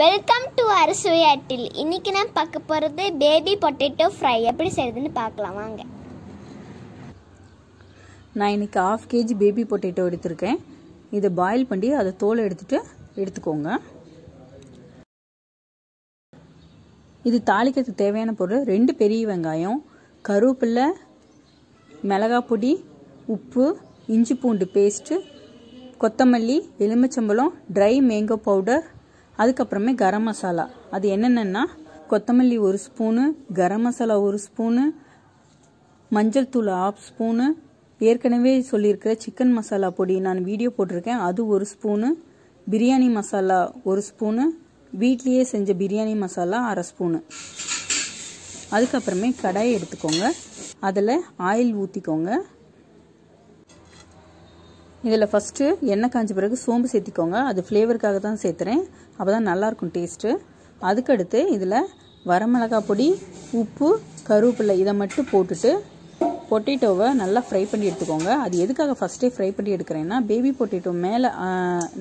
Welcome to அரசுவையாட்டில் இன்றைக்கி நான் பார்க்க போகிறது பேபி பொட்டேட்டோ ஃப்ரை எப்படி செய்யுதுன்னு பார்க்கலாம் வாங்க. நான் இன்னைக்கு ஆஃப் கேஜி பேபி பொட்டேட்டோ எடுத்திருக்கேன். இதை பாயில் பண்ணி அதை தோலை எடுத்துட்டு எடுத்துக்கோங்க. இது தாளிக்கிறதுக்கு தேவையான பொருள் ரெண்டு பெரிய வெங்காயம் கருவேப்பிலை மிளகாய் பொடி உப்பு இஞ்சி பூண்டு பேஸ்ட்டு கொத்தமல்லி எலுமிச்சம்பழம் ட்ரை மேங்கோ பவுடர் அதுக்கப்புறமே கரம் மசாலா. அது என்னென்னா கொத்தமல்லி ஒரு ஸ்பூனு கரம் மசாலா ஒரு ஸ்பூனு மஞ்சள் தூள் ஆஃப் ஸ்பூனு. ஏற்கனவே சொல்லியிருக்கிற சிக்கன் மசாலா பொடி நான் வீடியோ போட்டிருக்கேன். அது ஒரு ஸ்பூனு. பிரியாணி மசாலா ஒரு ஸ்பூனு. வீட்லேயே செஞ்ச பிரியாணி மசாலா அரை ஸ்பூனு. அதுக்கப்புறமே கடாயை எடுத்துக்கோங்க. அதில் ஆயில் ஊற்றிக்கோங்க இதில் ஃபஸ்ட்டு எண்ணெய் காஞ்ச பிறகு சோம்பு சேர்த்திக்கோங்க. அது ஃப்ளேவருக்காக தான் சேர்த்துறேன். அப்போ தான் நல்லாயிருக்கும் டேஸ்ட்டு அதுக்கடுத்து இதில் வரமிளகா பொடி உப்பு கருவேப்பிலை இதை மட்டும் போட்டுட்டு பொட்டேட்டோவை நல்லா ஃப்ரை பண்ணி எடுத்துக்கோங்க. அது எதுக்காக ஃபஸ்ட்டே ஃப்ரை பண்ணி எடுக்கிறேன்னா பேபி பொட்டேட்டோ மேலே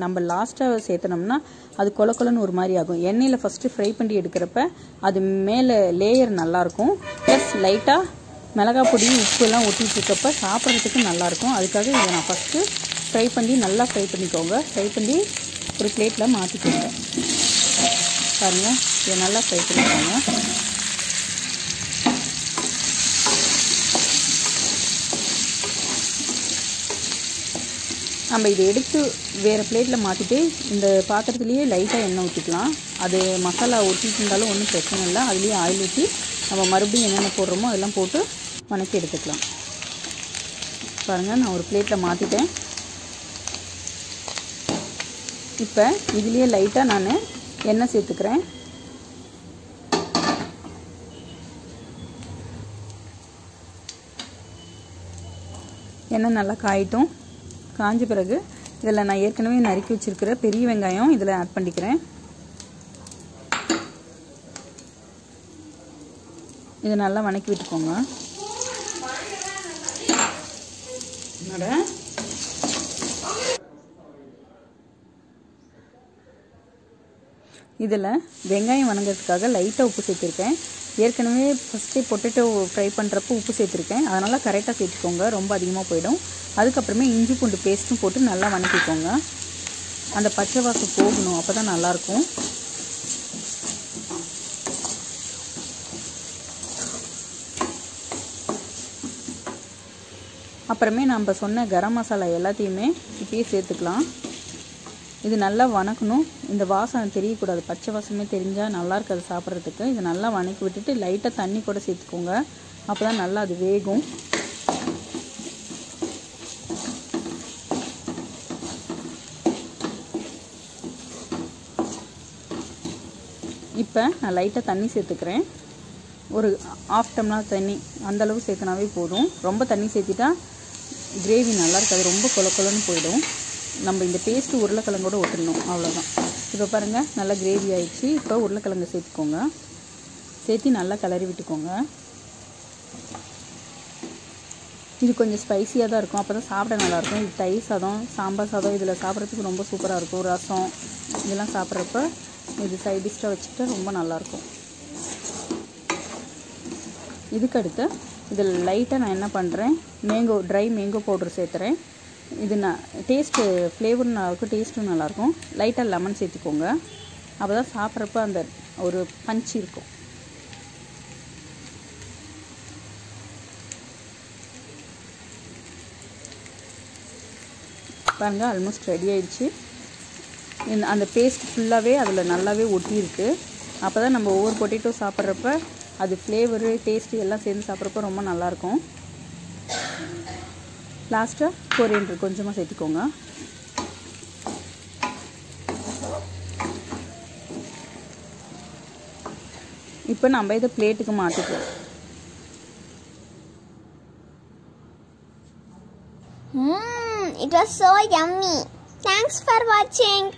நம்ம லாஸ்ட்டாக சேர்த்தனோம்னா அது கொல கொலன்னு ஒரு மாதிரி ஆகும். எண்ணெயில் ஃபஸ்ட்டு ஃப்ரை பண்ணி எடுக்கிறப்ப அது மேலே லேயர் நல்லாயிருக்கும். ப்ளஸ் லைட்டாக மிளகா பொடி உப்பு எல்லாம் ஒட்டிட்டு சாப்பிட்றதுக்கு நல்லாயிருக்கும். அதுக்காக இதை நான் ஃபஸ்ட்டு ஃப்ரை பண்ணி நல்லா ஃப்ரை பண்ணிக்கோங்க. ஃப்ரை பண்ணி ஒரு பிளேட்டில் மாற்றிக்கோங்க பாருங்கள் இதை நல்லா ஃப்ரை பண்ணிக்கோங்க. நம்ம இதை எடுத்து வேறு பிளேட்டில் மாற்றிட்டு இந்த பாத்திரத்துலேயே லைட்டாக எண்ணெய் ஊற்றிக்கலாம் அது மசாலா ஊற்றிட்டு இருந்தாலும் ஒன்றும் பிரச்சனை இல்லை. அதுலேயே ஆயில் ஊற்றி நம்ம மறுபடியும் என்னென்ன போடுறோமோ அதெல்லாம் போட்டு வணக்கி எடுத்துக்கலாம். பாருங்கள் நான் ஒரு பிளேட்டில் மாற்றிட்டேன் இப்போ இதுலேயே லைட்டாக நான் எண்ணெய் சேர்த்துக்கிறேன். எண்ணெய் நல்லா காயிட்டும். காஞ்ச பிறகு இதில் நான் ஏற்கனவே நறுக்கி வச்சுருக்கிற பெரிய வெங்காயம் இதில் ஆட் பண்ணிக்கிறேன். இதை நல்லா வணக்கி விட்டுக்கோங்க. இதில் வெங்காயம் வணங்குறதுக்காக லைட்டாக உப்பு சேர்த்துருக்கேன். ஏற்கனவே ஃபஸ்ட்டே பொட்டேட்டோ ஃப்ரை பண்ணுறப்போ உப்பு சேர்த்துருக்கேன். அதனால் கரெக்டாக சேர்த்துக்கோங்க ரொம்ப அதிகமாக போயிடும். அதுக்கப்புறமே இஞ்சி பூண்டு பேஸ்ட்டும் போட்டு நல்லா வணக்கிக்கோங்க. அந்த பச்சை வாசம் போகணும் அப்போ தான் நல்லாயிருக்கும் அப்புறமே நம்ம சொன்ன கரம் மசாலா எல்லாத்தையுமே இப்பயே சேர்த்துக்கலாம். இது நல்லா வணக்கணும். இந்த வாசனை தெரியக்கூடாது. பச்சை வாசமே தெரிஞ்சால் நல்லா இருக்காது சாப்பிட்றதுக்கு. இது நல்லா வணக்கி விட்டுட்டு லைட்டாக தண்ணி கூட சேர்த்துக்கோங்க. அப்போ தான் நல்லா அது வேகும். இப்போ நான் லைட்டாக தண்ணி சேர்த்துக்கிறேன். ஒரு ஆஃப் டம்ளர் தண்ணி. அந்தளவு சேர்த்துனாவே போதும். ரொம்ப தண்ணி சேர்த்திட்டா கிரேவி நல்லா இருக்காது ரொம்ப கொல கொலன்னு போயிடும். நம்ம இந்த பேஸ்ட்டு உருளைக்கிழங்கோட ஒட்டணும் அவ்வளோதான் இப்போ பாருங்கள் நல்லா கிரேவி ஆயிடுச்சு. இப்போ உருளைக்கிழங்கு சேர்த்துக்கோங்க. சேர்த்து நல்லா கிளறி விட்டுக்கோங்க. இது கொஞ்சம் ஸ்பைசியாக தான் இருக்கும். அப்போ தான் சாப்பிட நல்லாயிருக்கும். இது தயிர் சாதம் சாம்பார் சாதம் இதில் சாப்பிட்றதுக்கு ரொம்ப சூப்பராக இருக்கும். ரசம் இதெல்லாம் சாப்பிட்றப்ப இது சைட் டிஷ்ஷாக வச்சுக்கிட்டா ரொம்ப நல்லாயிருக்கும். இதுக்கடுத்து இதில் லைட்டாக நான் என்ன பண்ணுறேன் மேங்கோ ட்ரை மேங்கோ பவுட்ரு சேர்த்துறேன். இது நான் டேஸ்ட்டு ஃப்ளேவரும் நல்லாயிருக்கும் டேஸ்ட்டும் நல்லாயிருக்கும் லைட்டாக லெமன் சேர்த்துக்கோங்க. அப்போ தான் சாப்பிட்றப்ப அந்த ஒரு பஞ்சு இருக்கும். பாருங்கள் ஆல்மோஸ்ட் ரெடி ஆயிடுச்சு. இந்த அந்த பேஸ்ட் ஃபுல்லாகவே அதில் நல்லாவே ஒட்டியிருக்கு. அப்போ தான் நம்ம ஒவ்வொரு பொட்டேட்டோ சாப்பிட்றப்ப அது ஃப்ளேவரு டேஸ்ட்டு எல்லாம் சேர்ந்து சாப்பிட்றப்ப ரொம்ப நல்லாயிருக்கும். லாஸ்ட்டாக கொரியண்டர் கொஞ்சமாக சேர்த்துக்கோங்க. இப்போ நம்ம இதை பிளேட்டுக்கு மாற்றிக்கலாம் it was so yummy thanks for வாட்சிங்